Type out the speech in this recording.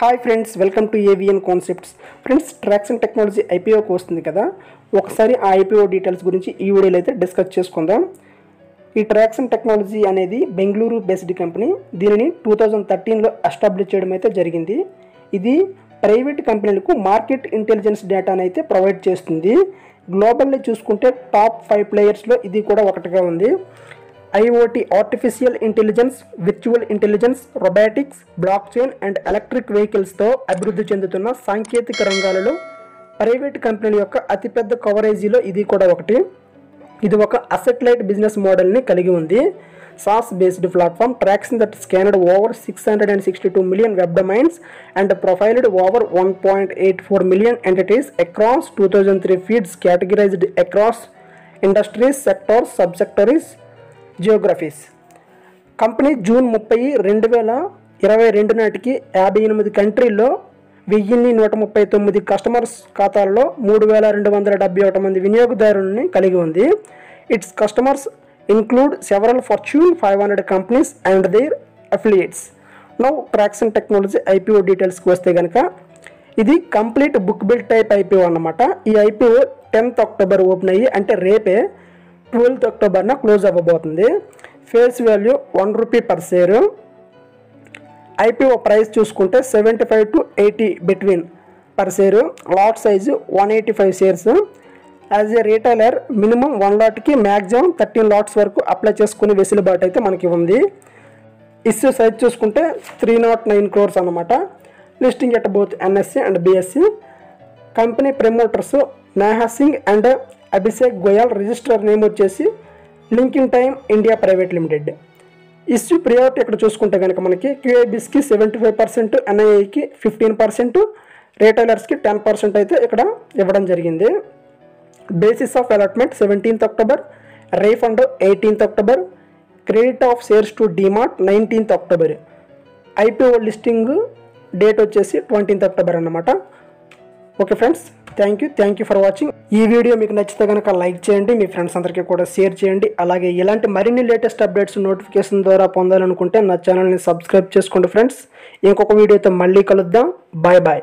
Hi friends welcome to AVN concepts friends traction technology ఐపీఓకి వస్తుంది కదా. ఒకసారి ఆ ఐపీఓ డీటెయిల్స్ గురించి ఈ వీడియోలో అయితే డిస్కస్ చేసుకుందాం. ఈ ట్రాక్షన్ టెక్నాలజీ అనేది బెంగళూరు బేస్డ్ కంపెనీ దీనిని టూ థౌజండ్ థర్టీన్లో ఎస్టాబ్లిష్ చేయడం అయితే జరిగింది. ఇది ప్రైవేట్ కంపెనీలకు మార్కెట్ ఇంటెలిజెన్స్ డేటాను అయితే ప్రొవైడ్ చేస్తుంది. గ్లోబల్లో చూసుకుంటే టాప్ ఫైవ్ ప్లేయర్స్లో ఇది కూడా ఒకటిగా ఉంది. IoT artificial intelligence virtual intelligence robotics blockchain and electric వెహికల్స్తో అభివృద్ధి చెందుతున్న సాంకేతిక రంగాలలో ప్రైవేట్ కంపెనీల యొక్క అతిపెద్ద కవరేజీలో ఇది కూడా ఒకటి. ఇది ఒక అసెట్లైట్ బిజినెస్ మోడల్ని కలిగి ఉంది. SaaS based platform tracks that scanned over six hundred and sixty two million web domains and profiled over one point eight four million entities across two thousand three feeds categorised across industries sectors subsectors geographies company June ముప్పై రెండు వేల ఇరవై రెండు నాటికి యాభై ఎనిమిది కంట్రీల్లో వెయ్యిన్ని నూట ముప్పై తొమ్మిది కస్టమర్స్ ఖాతాల్లో మూడు వేల రెండు వందల డెబ్బై ఒకటి మంది వినియోగదారులని కలిగి ఉంది. Its customers include several Fortune five hundred companies and their affiliates now traction technology IPO డీటెయిల్స్కి వస్తే కనుక ఇది complete book build type IPO అన్నమాట. ఈ ఐపీఓ టెన్త్ అక్టోబర్ ఓపెన్ అయ్యి అంటే రేపే ట్వెల్త్ అక్టోబర్న క్లోజ్ అవ్వబోతుంది. Face value one rupee per share. IPO price చూసుకుంటే seventy five to eighty between per share. Lot size one eighty five shares. As a retailer minimum one లాట్కి maximum thirteen lots వరకు apply చేసుకునే వెసులుబాటు అయితే మనకి ఉంది. Issue size చూసుకుంటే three nought nine crores అనమాట listing at both NSE and BSE. Company promoters Neha Singh and Abhishek Goyal register name వచ్చేసి linking time India private limited. Issue priority ఇక్కడ చూసుకుంటే కనుక మనకి క్యూఐబిస్కి సెవెంటీ ఫైవ్ పర్సెంట్ ఎన్ఐఐకి ఫిఫ్టీన్ పర్సెంట్ రీటైలర్స్కి టెన్ పర్సెంట్ అయితే ఇక్కడ ఇవ్వడం జరిగింది. Basis of allotment seventeenth October refund eighteenth October credit of shares to demat nineteenth October. IPO listing date వచ్చేసి ట్వంటీన్త్ అక్టోబర్ అన్నమాట. Okay friends thank you thank you for watching ఈ video మీకు నచ్చితే కనుక లైక్ చేయండి మీ ఫ్రెండ్స్ అందరికీ కూడా share చేయండి. అలాగే ఇలాంటి మరిన్ని లేటెస్ట్ అప్డేట్స్ నోటిఫికేషన్ ద్వారా పొందాలనుకుంటే నా ఛానల్ని సబ్స్క్రైబ్ చేసుకోండి ఫ్రెండ్స్ ఇంకొక వీడియోతో మళ్ళీ కలుద్దాం. Bye bye